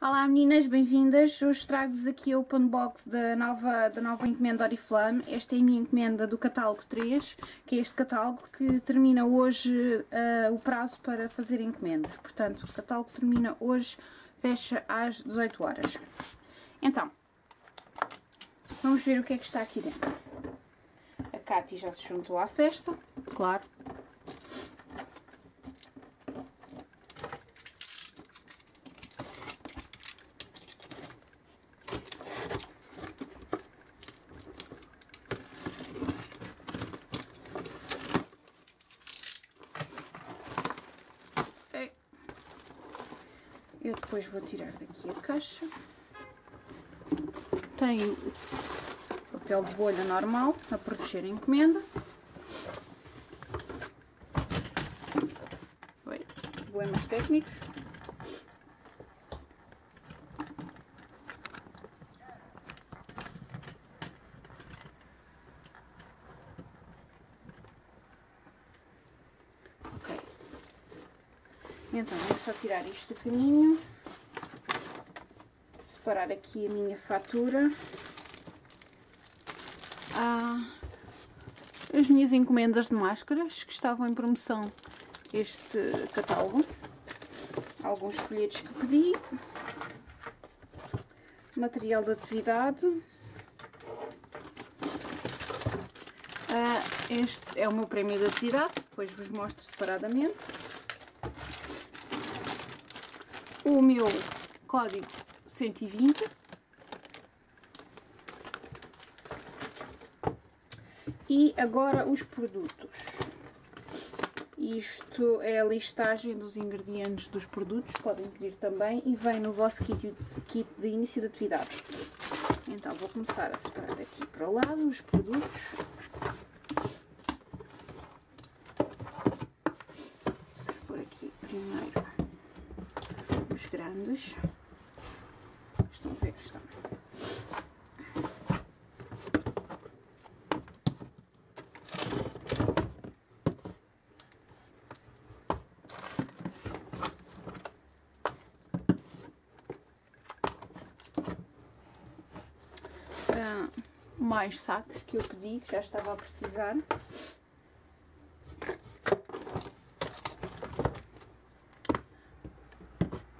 Olá meninas, bem-vindas. Hoje trago-vos aqui a open box da nova, da nova encomenda Oriflame. Esta é a minha encomenda do catálogo 3, que é este catálogo que termina hoje uh, o prazo para fazer encomendas. Portanto, o catálogo termina hoje, fecha às 18 horas. Então, vamos ver o que é que está aqui dentro. A Cati já se juntou à festa, claro. Depois vou tirar daqui a caixa. Tem papel de bolha normal a proteger a encomenda. Oi, problemas técnicos. Ok. Então, vamos só tirar isto do caminho. Separar aqui a minha fatura. Ah, as minhas encomendas de máscaras que estavam em promoção este catálogo. Alguns folhetos que pedi. Material de atividade. Ah, este é o meu prémio de atividade, depois vos mostro separadamente. O meu código 120. E agora os produtos. Isto é a listagem dos ingredientes dos produtos, podem pedir também, e vem no vosso kit, kit de início de atividade. Então vou começar a separar aqui para o lado os produtos. Vamos pôr aqui primeiro os grandes. Estão a ver? Estão. Ah, mais sacos que eu pedi, que já estava a precisar.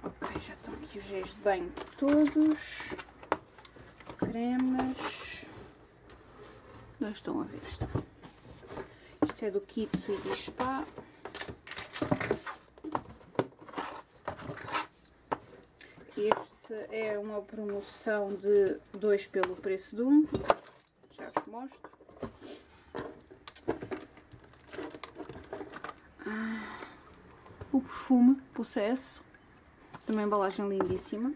Ok, já estão aqui os géis de banho todos. Cremas. Não estão a ver, estão. Isto é do kit Swedish Spa. Este é uma promoção de 2 pelo preço de 1. Um. Ah, o perfume Possesse. Uma embalagem lindíssima.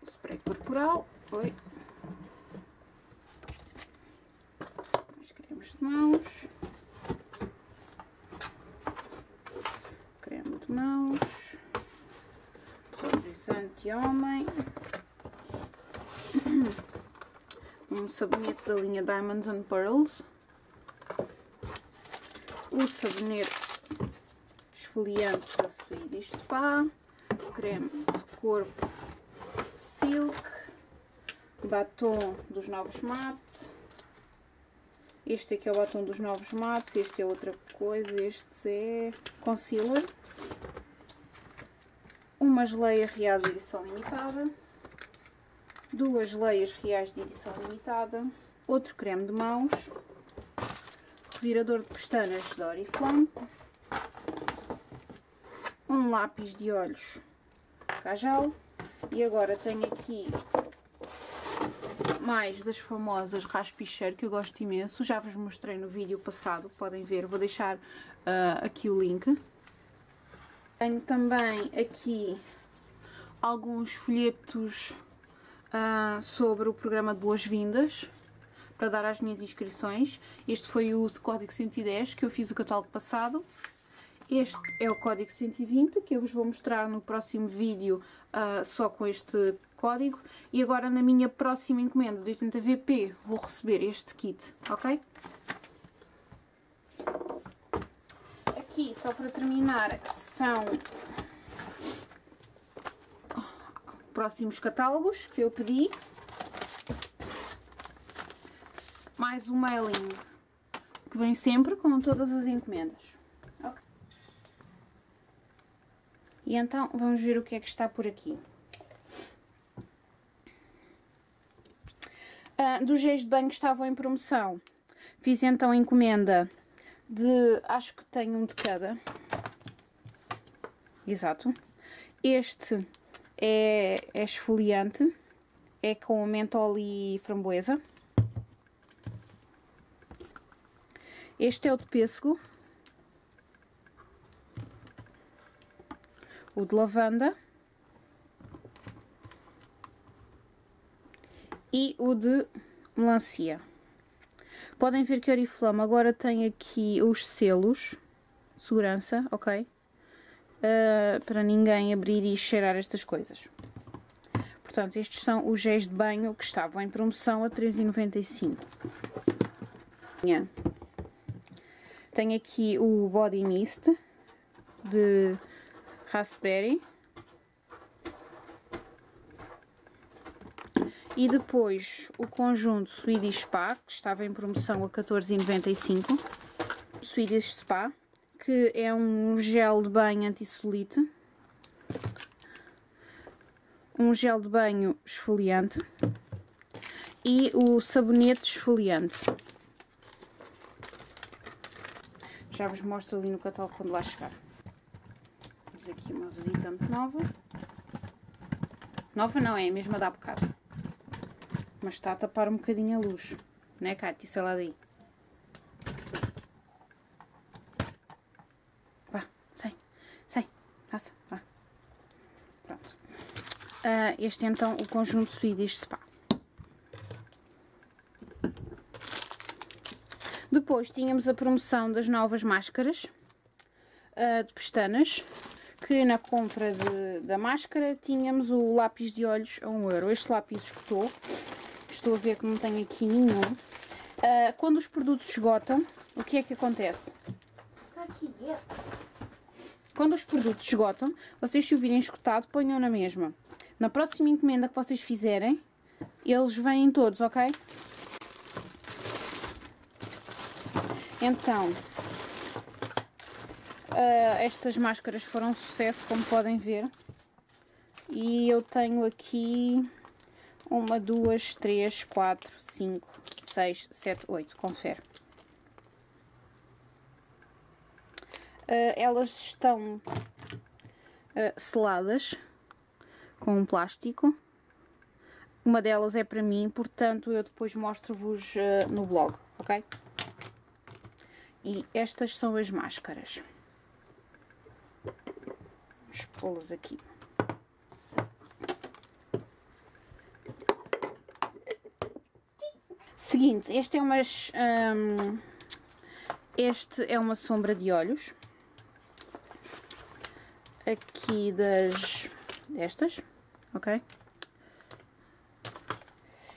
O spray corporal. Oi. Mais cremes de mãos. Creme de mãos. Desodorizante homem. Um sabonete da linha Diamonds and Pearls. O sabonete esfoliante da Swedish Spa, creme de corpo Silk, batom dos Novos Mate, este aqui é o batom dos Novos Mate, este é outra coisa, este é concealer, uma geleia real edição limitada, duas geleias reais de edição limitada, outro creme de mãos, revirador de pestanas da Oriflame, um lápis de olhos Cajal e agora tenho aqui mais das famosas Raspicher que eu gosto imenso, já vos mostrei no vídeo passado, podem ver, vou deixar uh, aqui o link. Tenho também aqui alguns folhetos uh, sobre o programa de boas-vindas para dar às minhas inscrições. Este foi o código 110 que eu fiz o catálogo passado. Este é o código 120 que eu vos vou mostrar no próximo vídeo uh, só com este código. E agora na minha próxima encomenda de 80VP vou receber este kit, ok? Aqui, só para terminar, são próximos catálogos que eu pedi. Mais um mailing que vem sempre com todas as encomendas. Okay. E então vamos ver o que é que está por aqui. Uh, dos géis de banho que estavam em promoção, fiz então encomenda de, acho que tenho um de cada. Exato. Este é, é esfoliante, é com mentol e framboesa. Este é o de pêssego. O de lavanda. E o de melancia. Podem ver que Oriflama agora tem aqui os selos de segurança, ok? Uh, para ninguém abrir e cheirar estas coisas. Portanto, estes são os géis de banho que estavam em promoção a 3,95. Tenho aqui o Body Mist de Raspberry. E depois o conjunto Swedish Spa, que estava em promoção a 14,95. Swedish Spa, que é um gel de banho anti-solite. Um gel de banho esfoliante. E o sabonete esfoliante. Já vos mostro ali no catálogo quando lá chegar. Temos aqui uma visitante nova. Nova não é, a dar bocado. Mas está a tapar um bocadinho a luz. Não é, Cátia? Sei lá daí. Uh, este é então o conjunto Swedish Spa. Depois tínhamos a promoção das novas máscaras uh, de pestanas, que na compra de, da máscara tínhamos o lápis de olhos a 1 euro. Este lápis esgotou estou a ver que não tenho aqui nenhum. Uh, quando os produtos esgotam, o que é que acontece? Quando os produtos esgotam, vocês se o virem esgotado, ponham na mesma. Na próxima encomenda que vocês fizerem, eles vêm todos, ok? Então, uh, estas máscaras foram um sucesso, como podem ver. E eu tenho aqui uma, duas, três, quatro, cinco, seis, sete, oito. Confere. Uh, elas estão uh, seladas com um plástico. Uma delas é para mim, portanto eu depois mostro-vos uh, no blog, ok? E estas são as máscaras. Vamos pô-las aqui. Seguinte, este é umas... Um, este é uma sombra de olhos. Aqui das... destas, ok?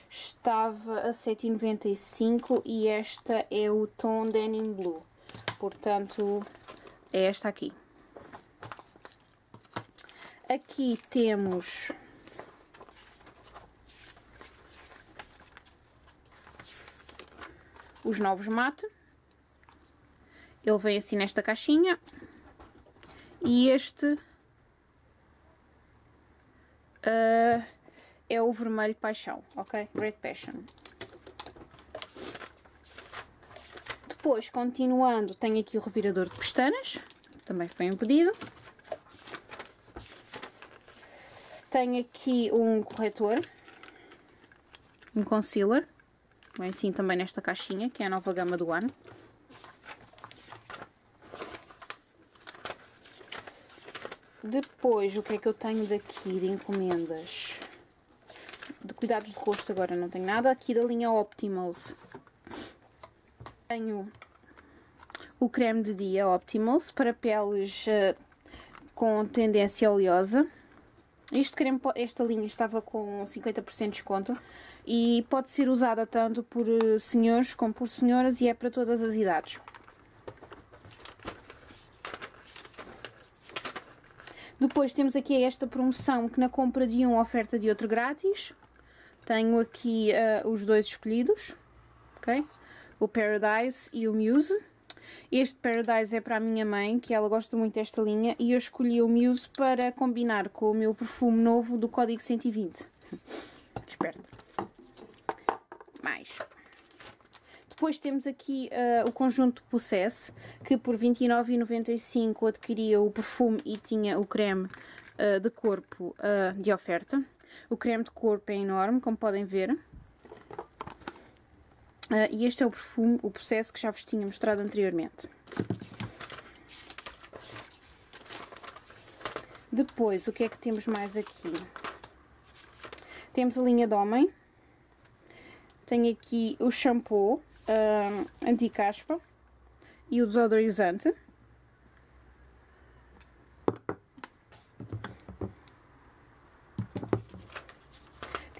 Estava a 7,95 e esta é o tom Denim Blue. Portanto, é esta aqui. Aqui temos os novos mate. Ele vem assim nesta caixinha. E este uh, é o vermelho paixão, ok? Red Passion. Depois, continuando, tenho aqui o revirador de pestanas. Também foi um pedido. Tenho aqui um corretor. Um concealer. Vem assim também nesta caixinha, que é a nova gama do ano. Depois, o que é que eu tenho daqui de encomendas? De cuidados de rosto agora não tenho nada. Aqui da linha Optimals tenho o creme de dia Optimals para peles uh, com tendência oleosa. Este creme, esta linha estava com 50% de desconto e pode ser usada tanto por eh, senhores como por senhoras e é para todas as idades. Depois temos aqui esta promoção que na compra de um oferta de outro grátis. Tenho aqui uh, os dois escolhidos, ok? O Paradise e o Muse. Este Paradise é para a minha mãe, que ela gosta muito desta linha, e eu escolhi o Muse para combinar com o meu perfume novo do Código 120. Esperto. Mais. Depois temos aqui uh, o conjunto Possess, que por 29,95 adquiria o perfume e tinha o creme uh, de corpo uh, de oferta. O creme de corpo é enorme, como podem ver. E este é o perfume, o processo que já vos tinha mostrado anteriormente. Depois, o que é que temos mais aqui? Temos a linha de homem. Tenho aqui o shampoo uh, anti-caspa e o desodorizante.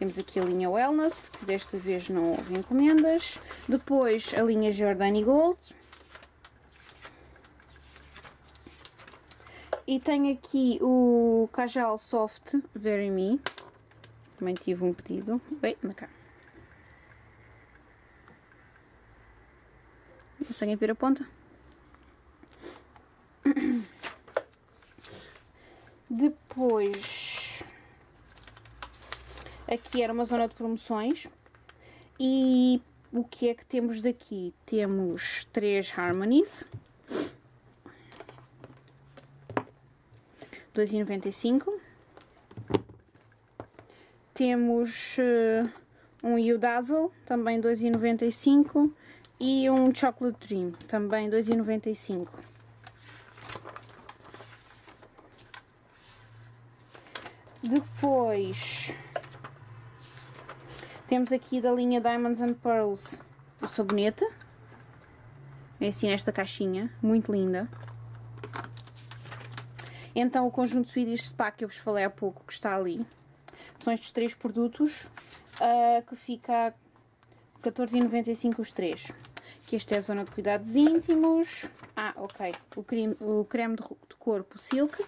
Temos aqui a linha Wellness, que desta vez não houve encomendas. Depois a linha Giordani Gold. E tenho aqui o Cajal Soft Very Me. Também tive um pedido. Bem, na cá. Conseguem ver a ponta? Depois Aqui era uma zona de promoções. E o que é que temos daqui? Temos três Harmonies. 2,95. Temos uh, um Udazzle, também 2,95. E um Chocolate Dream, também 2,95. Depois temos aqui da linha Diamonds and Pearls o sabonete. É assim nesta caixinha, muito linda. Então o conjunto Swedish Spa que eu vos falei há pouco, que está ali. São estes três produtos, uh, que fica a 14,95 os três. Que este é a zona de cuidados íntimos. Ah, ok. O creme, o creme de, de corpo Silk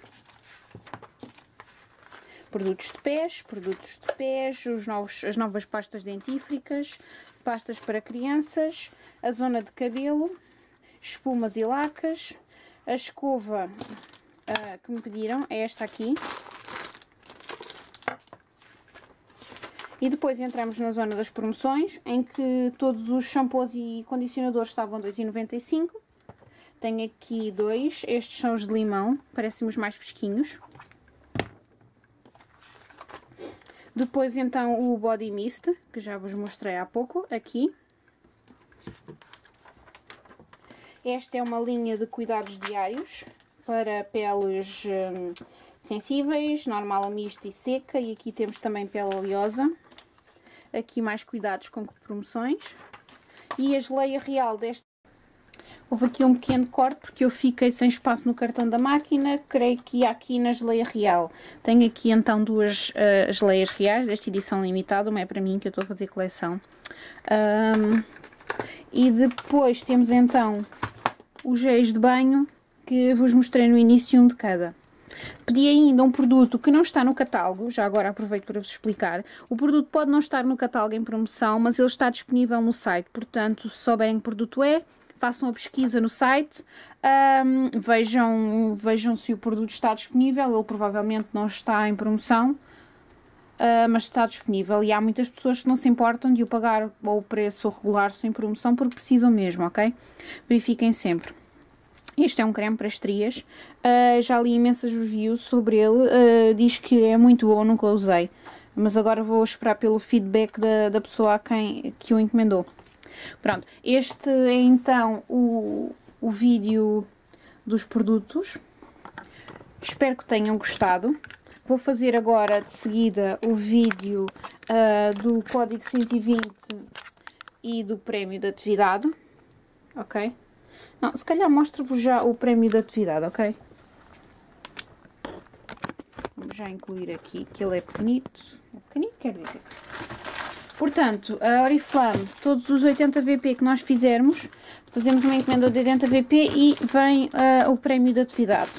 produtos de pés, produtos de pés, os novos, as novas pastas dentífricas, pastas para crianças, a zona de cabelo, espumas e lacas, a escova uh, que me pediram é esta aqui. E depois entramos na zona das promoções, em que todos os shampoos e condicionadores estavam 2,95. Tenho aqui dois, estes são os de limão, parecem os mais fresquinhos. Depois então o Body Mist, que já vos mostrei há pouco, aqui. Esta é uma linha de cuidados diários para peles hum, sensíveis, normal, mista e seca. E aqui temos também pele oleosa. Aqui mais cuidados com promoções. E a geleia real deste Houve aqui um pequeno corte porque eu fiquei sem espaço no cartão da máquina, creio que aqui na geleia real. Tenho aqui então duas uh, geleias reais desta edição limitada, uma é para mim que eu estou a fazer coleção. Um, e depois temos então os géis de banho que vos mostrei no início um de cada. Pedi ainda um produto que não está no catálogo, já agora aproveito para vos explicar. O produto pode não estar no catálogo em promoção, mas ele está disponível no site, portanto, se souberem que produto é, façam a pesquisa no site, um, vejam, vejam se o produto está disponível, ele provavelmente não está em promoção, uh, mas está disponível e há muitas pessoas que não se importam de o pagar ao preço regular sem promoção porque precisam mesmo, ok? Verifiquem sempre. Este é um creme para estrias, uh, já li imensas reviews sobre ele, uh, diz que é muito bom, nunca usei, mas agora vou esperar pelo feedback da, da pessoa a quem que o encomendou. Pronto, este é então o, o vídeo dos produtos. Espero que tenham gostado. Vou fazer agora de seguida o vídeo uh, do código 120 e do prémio de atividade. Ok? Não, se calhar mostro-vos já o prémio de atividade, ok? Vamos já incluir aqui que ele é pequenito. É pequenito, quer dizer. Portanto, a Oriflame, todos os 80 VP que nós fizermos, fazemos uma encomenda de 80 VP e vem uh, o prémio de atividade.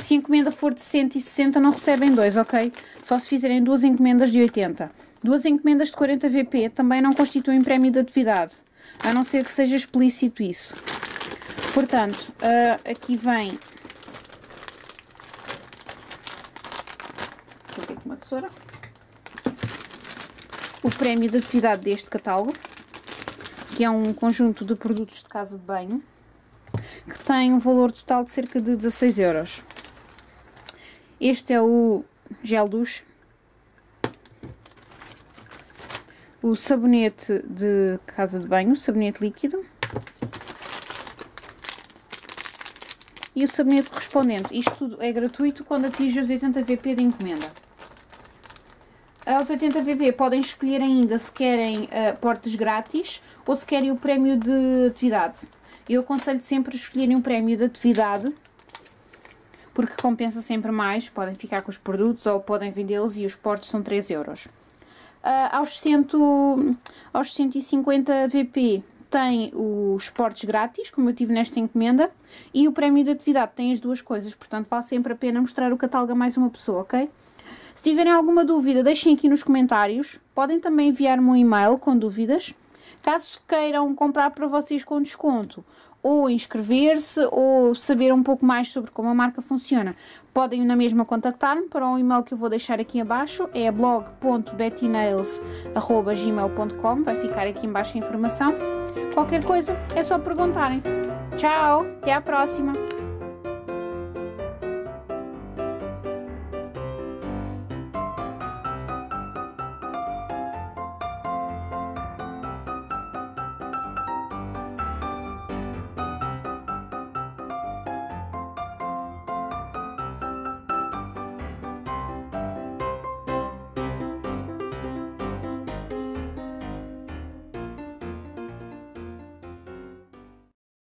Se a encomenda for de 160, não recebem dois, ok? Só se fizerem duas encomendas de 80. Duas encomendas de 40 VP também não constituem prémio de atividade, a não ser que seja explícito isso. Portanto, uh, aqui vem. Vou uma tesoura. O prémio de atividade deste catálogo, que é um conjunto de produtos de casa de banho, que tem um valor total de cerca de 16 euros. Este é o gel douche o sabonete de casa de banho, sabonete líquido. E o sabonete correspondente. Isto tudo é gratuito quando atinge os 80 VP de encomenda. Aos 80 VP podem escolher ainda se querem uh, portes grátis ou se querem o prémio de atividade. Eu aconselho sempre escolherem o prémio de atividade porque compensa sempre mais. Podem ficar com os produtos ou podem vendê-los e os portes são 3 euros. Uh, aos, cento, aos 150 VP tem os portes grátis, como eu tive nesta encomenda, e o prémio de atividade tem as duas coisas, portanto vale sempre a pena mostrar o catálogo a mais uma pessoa, ok? Se tiverem alguma dúvida, deixem aqui nos comentários. Podem também enviar-me um e-mail com dúvidas. Caso queiram comprar para vocês com desconto, ou inscrever-se ou saber um pouco mais sobre como a marca funciona, podem na mesma contactar-me para o e-mail que eu vou deixar aqui abaixo, é blog.bettynails.gmail.com, vai ficar aqui embaixo a informação. Qualquer coisa é só perguntarem. Tchau, até à próxima!